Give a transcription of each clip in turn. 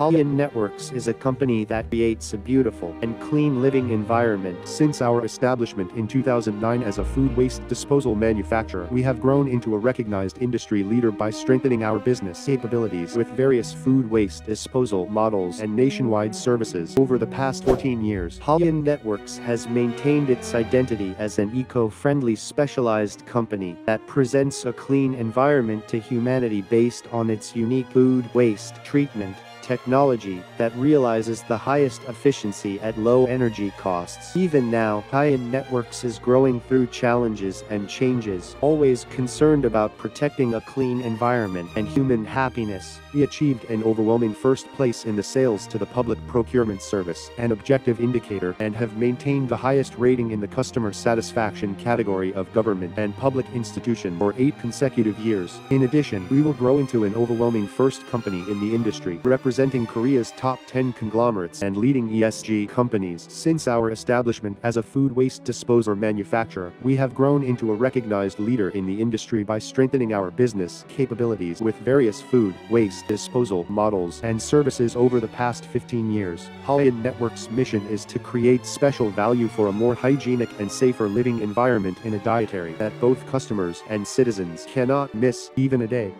Hayeon Networks is a company that creates a beautiful and clean living environment. Since our establishment in 2009 as a food waste disposal manufacturer, we have grown into a recognized industry leader by strengthening our business capabilities with various food waste disposal models and nationwide services. Over the past 14 years, Hayeon Networks has maintained its identity as an eco-friendly specialized company that presents a clean environment to humanity based on its unique food waste treatment technology that realizes the highest efficiency at low energy costs. Even now, Hayeon Networks is growing through challenges and changes, always concerned about protecting a clean environment and human happiness. We achieved an overwhelming first place in the sales to the public procurement service, an objective indicator, and have maintained the highest rating in the customer satisfaction category of government and public institution for eight consecutive years. In addition, we will grow into an overwhelming first company in the industry, representing representing Korea's top 10 conglomerates and leading ESG companies. Since our establishment as a food waste disposer manufacturer, we have grown into a recognized leader in the industry by strengthening our business capabilities with various food waste disposal models and services over the past 15 years. Hayeon Network's mission is to create special value for a more hygienic and safer living environment in a dietary that both customers and citizens cannot miss even a day.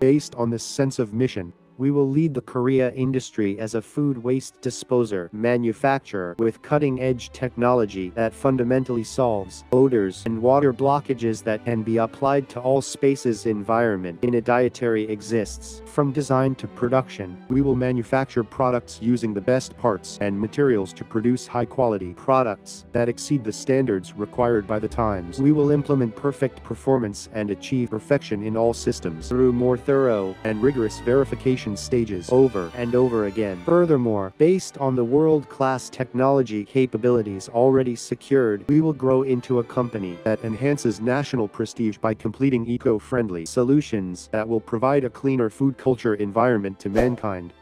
Based on this sense of mission, we will lead the Korea industry as a food waste disposer manufacturer with cutting-edge technology that fundamentally solves odors and water blockages that can be applied to all spaces environment in a dietary exists. From design to production, we will manufacture products using the best parts and materials to produce high-quality products that exceed the standards required by the times. We will implement perfect performance and achieve perfection in all systems through more thorough and rigorous verification stages over and over again. Furthermore, based on the world-class technology capabilities already secured, we will grow into a company that enhances national prestige by completing eco-friendly solutions that will provide a cleaner food culture environment to mankind.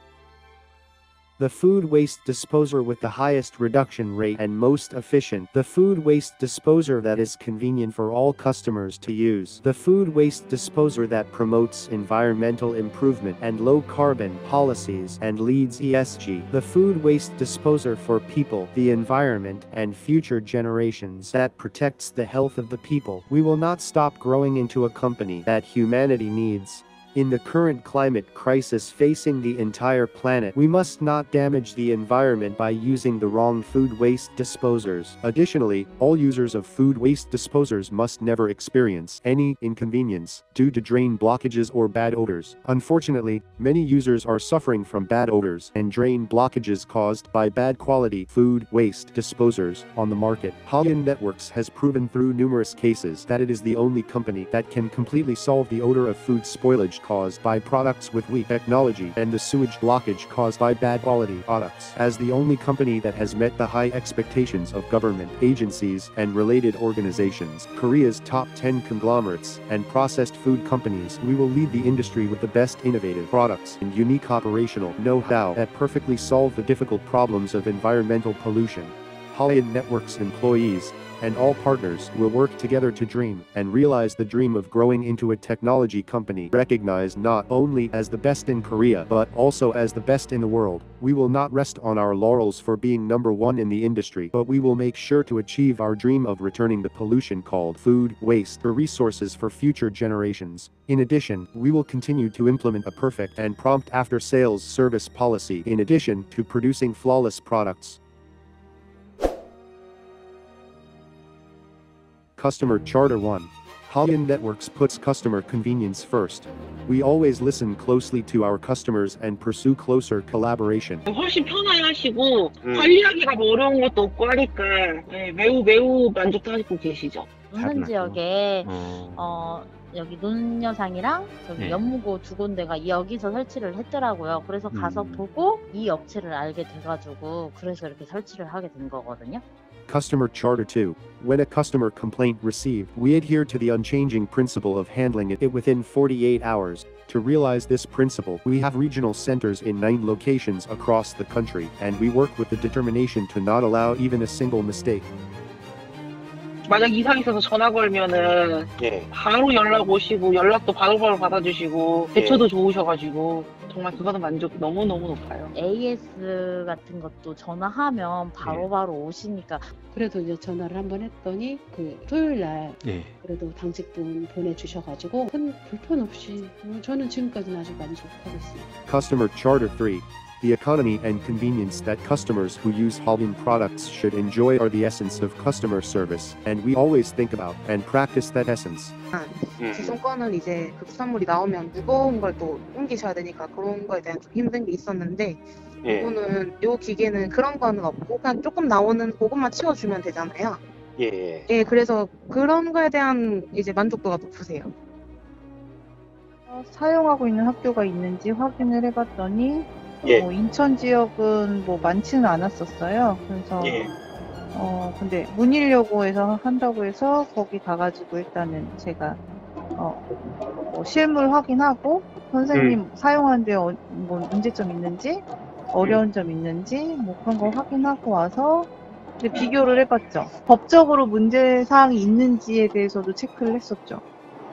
The food waste disposer with the highest reduction rate and most efficient. The food waste disposer that is convenient for all customers to use. The food waste disposer that promotes environmental improvement and low carbon policies and leads ESG. The food waste disposer for people, the environment, and future generations that protects the health of the people. We will not stop growing into a company that humanity needs. In the current climate crisis facing the entire planet, we must not damage the environment by using the wrong food waste disposers. Additionally, all users of food waste disposers must never experience any inconvenience due to drain blockages or bad odors. Unfortunately, many users are suffering from bad odors and drain blockages caused by bad quality food waste disposers on the market. Hayeon Networks has proven through numerous cases that it is the only company that can completely solve the odor of food spoilage caused by products with weak technology and the sewage blockage caused by bad quality products. As the only company that has met the high expectations of government, agencies, and related organizations, Korea's top 10 conglomerates and processed food companies, we will lead the industry with the best innovative products and unique operational know-how that perfectly solve the difficult problems of environmental pollution. Hayeon Network's employees, and all partners will work together to dream and realize the dream of growing into a technology company recognized not only as the best in Korea but also as the best in the world. We will not rest on our laurels for being number one in the industry, but we will make sure to achieve our dream of returning the pollution called food waste for resources for future generations. In addition, we will continue to implement a perfect and prompt after-sales service policy in addition to producing flawless products. Customer Charter 1. Halian Networks puts customer convenience first. We always listen closely to our customers and pursue closer collaboration. 훨씬 편안하시고 음. 관리하기가 뭐 어려운 것도 없고 하니까 네, 매우 매우 만족하고 계시죠. 맞죠. 지역에 어. 어 여기 논여상이랑 저기 네. 연무고 두 군데가 여기서 설치를 했더라고요. 그래서 가서 음. 보고 이 업체를 알게 돼가지고 그래서 이렇게 설치를 하게 된 거거든요. Customer Charter 2. When a customer complaint received, we adhere to the unchanging principle of handling it within 48 hours. To realize this principle, we have regional centers in nine locations across the country, and we work with the determination to not allow even a single mistake. 만약 이상 있어서 전화 걸면은 예. 바로 연락 오시고 연락도 바로바로 받아주시고 예. 대처도 좋으셔가지고 정말 그거는 만족 너무너무 높아요. AS 같은 것도 전화하면 바로 바로 오시니까 그래도 이제 전화를 한번 했더니 그 토요일 날 예. 그래도 당직분 보내주셔가지고 큰 불편 없이 어, 저는 지금까지는 아주 만족하고 있습니다. Customer Charter 3. The economy and convenience that customers who use Hallyan products should enjoy are the essence of customer service, and we always think about and practice that essence. 음. 기존 거는 이제 급산물이 나오면 무거운 걸 또 옮기셔야 되니까 그런 거에 대한 좀 힘든 게 있었는데 예. 이거는 요 기계는 그런 거는 없고 그냥 조금 나오는 그것만 치워주면 되잖아요. 예. 예. 예, 그래서 그런 거에 대한 이제 만족도가 높으세요. 어, 사용하고 있는 학교가 있는지 확인을 해봤더니 예. 어, 인천 지역은 뭐 많지는 않았었어요. 그래서 예. 어 근데 문일여고에서 한다고 해서 거기 가가지고 일단은 제가 어, 뭐 실물 확인하고 선생님 음. 사용하는데 어, 뭐 문제점 있는지 어려운 음. 점 있는지 뭐 그런 거 확인하고 와서 이제 비교를 해봤죠. 법적으로 문제 사항이 있는지에 대해서도 체크를 했었죠.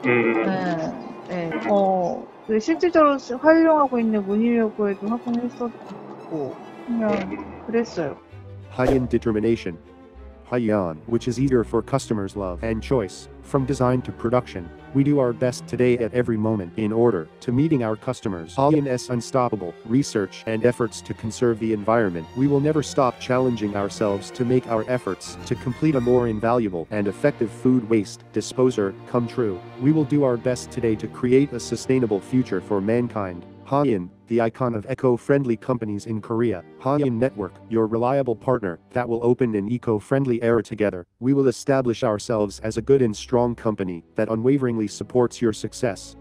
음. 네, 네. 어, 그 실질적으로 쓰- 활용하고 있는 문일여고에도 확인을 했었고, 그냥 그랬어요. Haiyan determination. Hayeon, which is eager for customers' love and choice. From design to production, we do our best today at every moment in order to meeting our customers. Hayeon's unstoppable research and efforts to conserve the environment. We will never stop challenging ourselves to make our efforts to complete a more invaluable and effective food waste disposer come true. We will do our best today to create a sustainable future for mankind. Hayeon, the icon of eco-friendly companies in Korea. Hayeon Network, your reliable partner that will open an eco-friendly era together. We will establish ourselves as a good and strong company that unwaveringly supports your success.